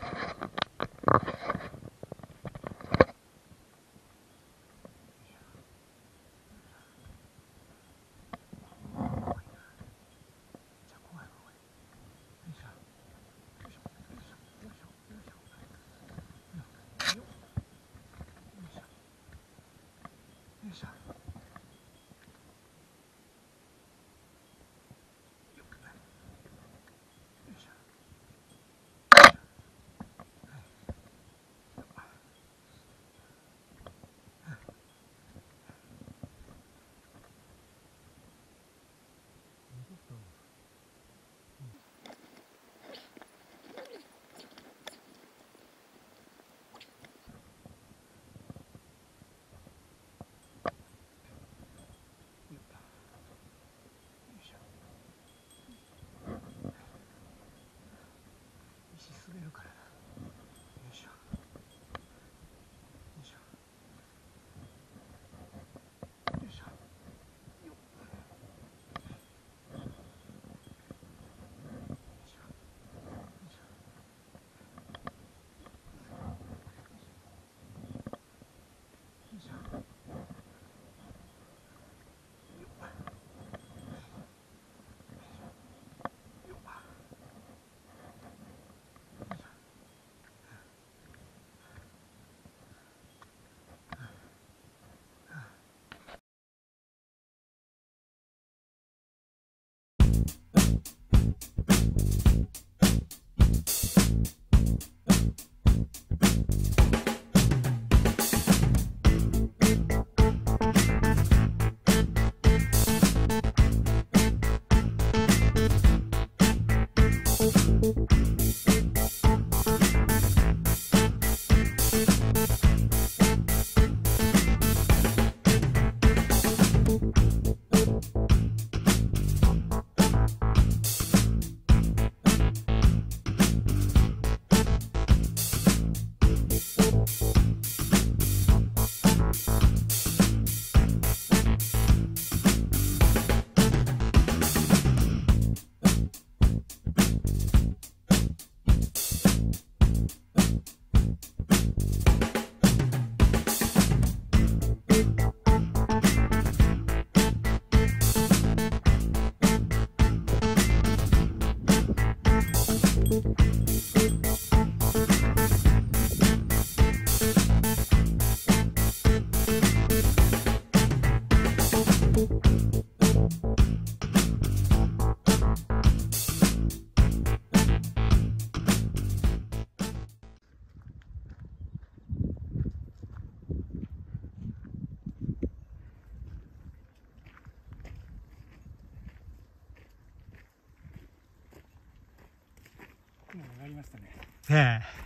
よいしょ。す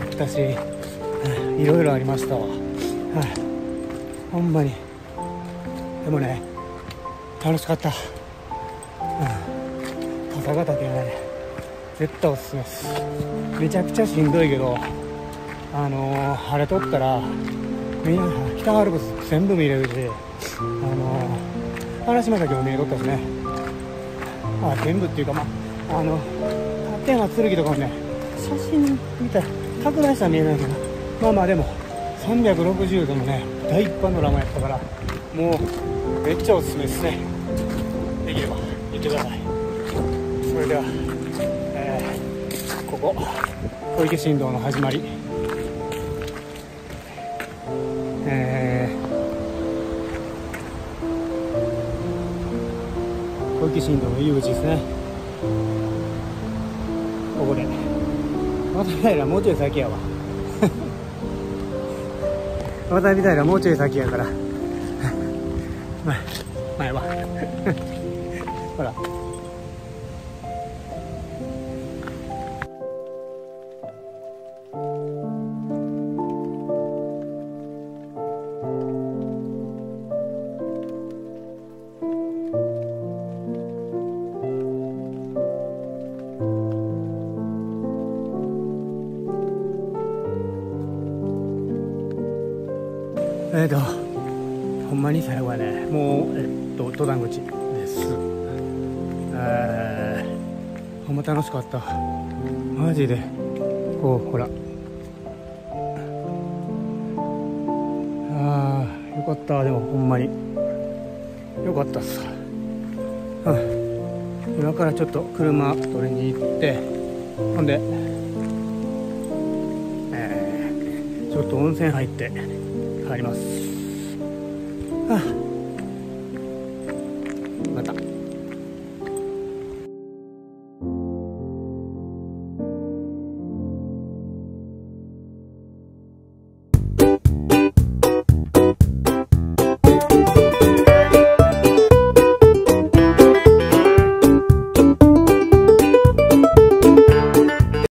かったしいろいろありましたわ。はい。ほんまに。でもね楽しかった、うん、笠ヶ岳ね絶対おすすめです。めちゃくちゃしんどいけどあのー、晴れとったらみんな北アルプス全部見れるしあのー、嵐ヶ岳も見れとったしね。あ全部っていうかまああの立山剣とかもね写真見たら拡大したら見えないけどまあまあでも360度のね大パノラマやったからもうめっちゃおすすめですね。できれば。行ってください。それでは、えー、ここ小池新道の始まり。えー、小池新道の入り口ですね。またみたいなもうちょい先やわ。またみたいなもうちょい先やから。えっ、とほんまに最後はねもうえっと登山口です。えー、ほんま楽しかった。マジで。こうほら。ああよかった。でもほんまに。よかったっす。うん今からちょっと車取りに行って。ほんでえー、ちょっと温泉入って。帰ります。はあ